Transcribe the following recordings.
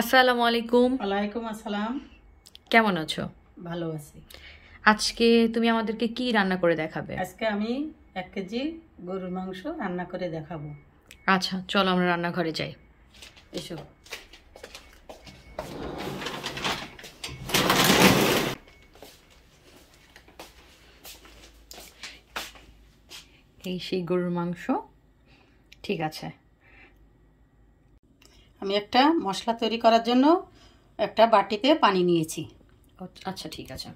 আসসালামু আলাইকুম। ওয়ালাইকুম আসসালাম। কেমন আছো? ভালো আছি। আজকে তুমি আমাদেরকে কি রান্না করে দেখাবে? আজকে আমি এক কেজি গরুর মাংস রান্না করে দেখাবো। আচ্ছা চলো আমরা রান্নাঘরে যাই। এসো। এই সেই গরুর মাংস। ঠিক আছে। আমি একটা মশলা তৈরি করার জন্য একটা বাটিতে পানি নিয়েছি। আচ্ছা ঠিক আছে।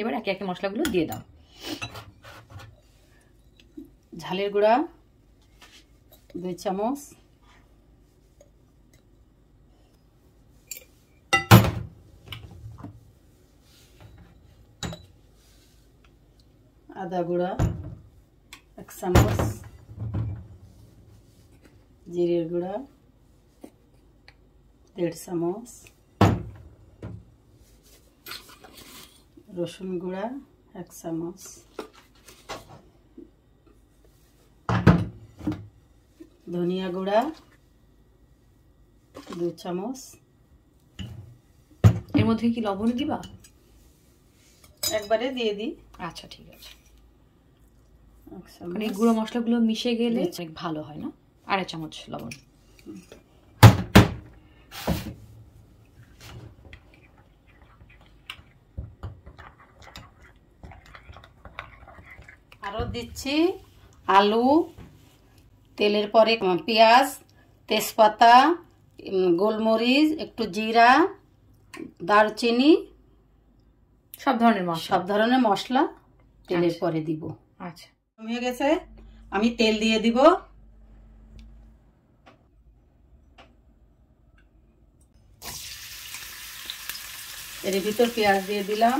এবার একে একে মশলাগুলো দিয়ে দাও। ঝালের গুঁড়া দুই চামচ। আদা গুঁড়া এক চামচ। জিরের গুঁড়া দেড় চামচ রসুন গুঁড়া এক চামচ। ধনিয়া গুঁড়া দু চামচ। এর মধ্যে কি লবণ দিবা? একবারে দিয়ে দিই। আচ্ছা ঠিক আছে। মানে গুঁড়ো মশলাগুলো মিশে গেলে অনেক ভালো হয় না? আড়াই চামচ লবণ। আরও দিচ্ছি আলু তেলের পরে পেঁয়াজ তেজপাতা গোলমরিচ একটু জিরা দারচিনি সব ধরনের মশলা। সব ধরনের মশলা তেলের আচ্ছা। পরে দিব। আচ্ছা। হয়ে গেছে আমি তেল দিয়ে দিব। এর ভিতর পেঁয়াজ দিয়ে দিলাম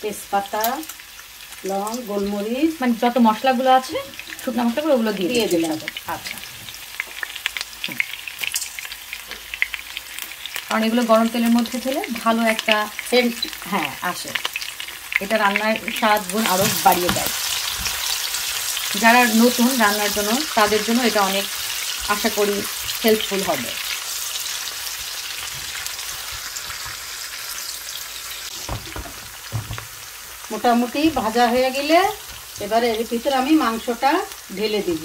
তেজপাতা লং গোলমরিচ। মানে যত মশলাগুলো আছে শুকনো মশলাগুলো ওগুলো দিয়ে দিয়ে দিলাম। আচ্ছা। কারণ এগুলো গরম তেলের মধ্যে দিলে ভালো একটা সেন্ট হ্যাঁ। আসে। এটা রান্নার স্বাদ গুণ আরও বাড়িয়ে দেয়। যারা নতুন রান্নার জন্য তাদের জন্য এটা অনেক আশা করি হেল্পফুল হবে। মোটামুটি ভাজা হয়ে গেলে এবারে এর ভিতরে আমি মাংসটা ঢেলে দিব।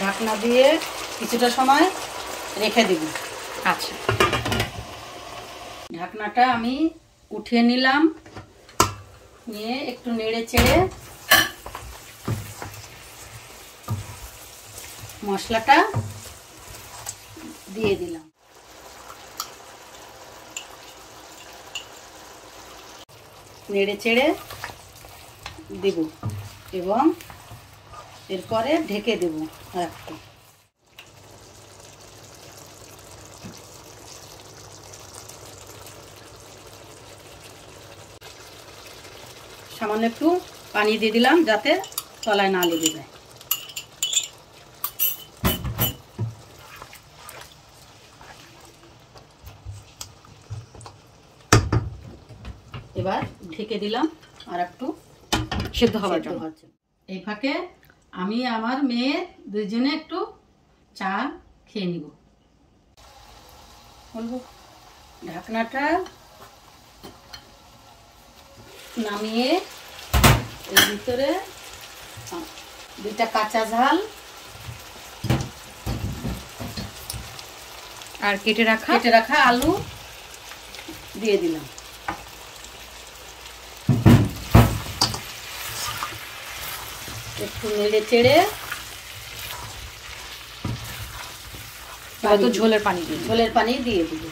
ঢাকনা দিয়ে কিছুটা সময় রেখে দিব। আচ্ছা। ঢাকনাটা আমি উঠিয়ে নিলাম। নিয়ে একটু নেড়ে চেড়ে মশলাটা দিয়ে দিলাম। নেড়ে চেড়ে দেব এবং এরপরে ঢেকে দেব একটু সামান্য একটু পানি দিয়ে দিলাম যাতে তলায় না লেগে যায়। এবার ঢেকে দিলাম আর একটু সেদ্ধ হওয়ার জন্য। জন্য। এই ফাঁকে আমি আমার মেয়ে দুইজনে একটু চা খেয়ে নিব। বলব। ঢাকনাটা নামিয়ে এর ভিতরে দুইটা কাঁচা ঝাল। আর কেটে রাখা? কেটে রাখা আলু দিয়ে দিলাম। একটু নেড়ে চেড়ে ঝোলের পানি দিই ঝোলের পানি দিয়ে দিব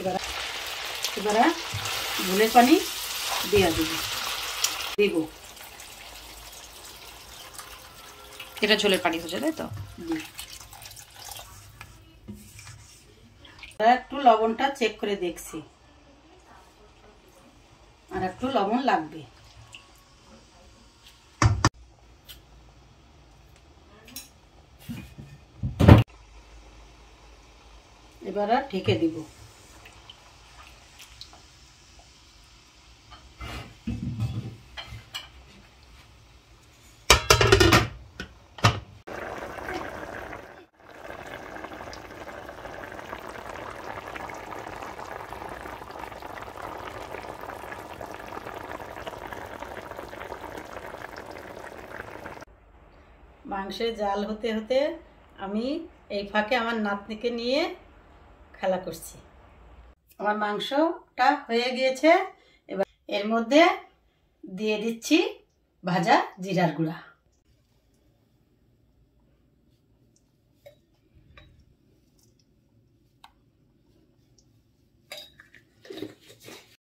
এবার এবার ঝোলের পানি দিয়ে দিব। দিব। এটা ঝোলের পানি হচ্ছে তাই তো? একটু লবণটা চেক করে দেখছি। আর একটু লবণ লাগবে। এবার আর ঢেকে দিব। মাংসের জাল হতে হতে আমি এই ফাঁকে আমার নাতনিকে নিয়ে খেলা করছি। আমার মাংসটা হয়ে গিয়েছে, এবার এর মধ্যে দিয়ে দিচ্ছি ভাজা জিরার গুঁড়া।